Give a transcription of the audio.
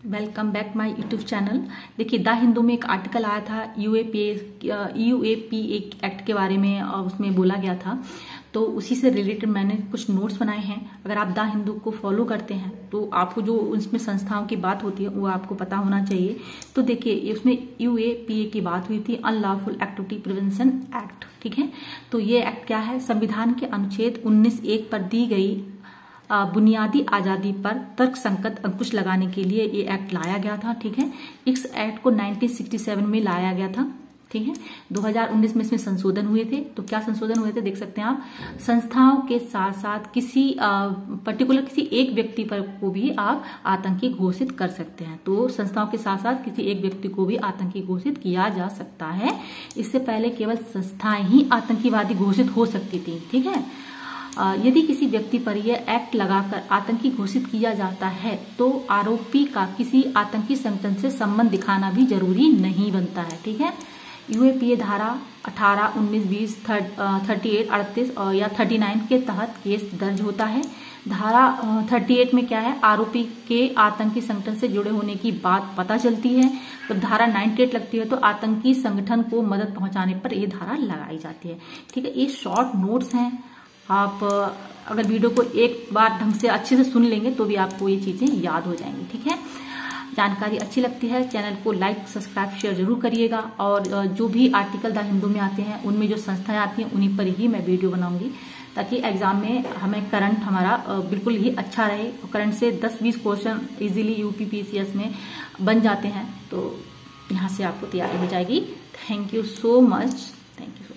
Welcome back my YouTube channel देखिए, the Hindu में एक आर्टिकल आया था यूएपी यूएपी एक्ट के बारे में उसमें बोला गया था। तो उसी से रिलेटेड मैंने कुछ नोट्स बनाए हैं। अगर आप द हिंदू को फॉलो करते हैं तो आपको जो उसमें संस्थाओं की बात होती है, वो आपको पता होना चाहिए। तो देखिए उसमें यूएपीए की बात हुई थी अनलॉफुल एक्टिविटी प्रिवेंशन एक्ट ठीक है? तो ये एक्ट क्या है? संविधान के अनुच्छेद उन्नीस एक पर दी गई बुनियादी आज़ादी पर तर्क संकट, अंकुश लगाने के लिए ये एक्ट लाया गया था, ठीक है? इस एक्ट को 1967 में लाया गया था, ठीक है? 2019 में इसमें संशोधन हुए थे। तो क्या संशोधन हुए थे? देख सकते हैं आप। संस्थाओं के साथ साथ किसी पर्टिकुलर किसी एक व्यक्ति पर को भी आप आतंकी घोषित कर सकते हैं। तो संस्थाओं के साथ साथ किसी एक व्यक्ति को भी आतंकी घोषित किया जा सकता है। इससे पहले केवल संस्थाएँ ही आतंकीवादी घोषित हो सकती थी, ठीक है? यदि किसी व्यक्ति पर यह एक्ट लगाकर आतंकी घोषित किया जाता है तो आरोपी का किसी आतंकी संगठन से संबंध दिखाना भी ज़रूरी नहीं बनता है ठीक है? यूएपीए धारा 18, 19, 20, 38, 38 या 39 के तहत केस दर्ज होता है। धारा 38 में क्या है? आरोपी के आतंकी संगठन से जुड़े होने की बात पता चलती है। तो धारा 98 लगती है तो आतंकी संगठन को मदद पहुँचाने पर यह धारा लगाई जाती है ठीक है? ये शॉर्ट नोट्स हैं। आप, अगर वीडियो को एक बार ढंग से अच्छे से सुन लेंगे तो भी आपको ये चीज़ें याद हो जाएँगी, ठीक है? जानकारी अच्छी लगती है, चैनल को लाइक, सब्सक्राइब, शेयर ज़रूर करिएगा और जो भी आर्टिकल द हिंदू में आते हैं, उनमें जो संस्थाएँ आती हैं, उन्हीं पर ही मैं वीडियो बनाऊँगी, ताकि एग्ज़ाम में हमें करंट हमारा बिल्कुल ही अच्छा रहे। करंट से 10-20 क्वेश्चन इजीली यूपी पीसीएस में बन जाते हैं तो यहाँ से आपको तैयारी हो जाएगी। Thank you so much. Thank you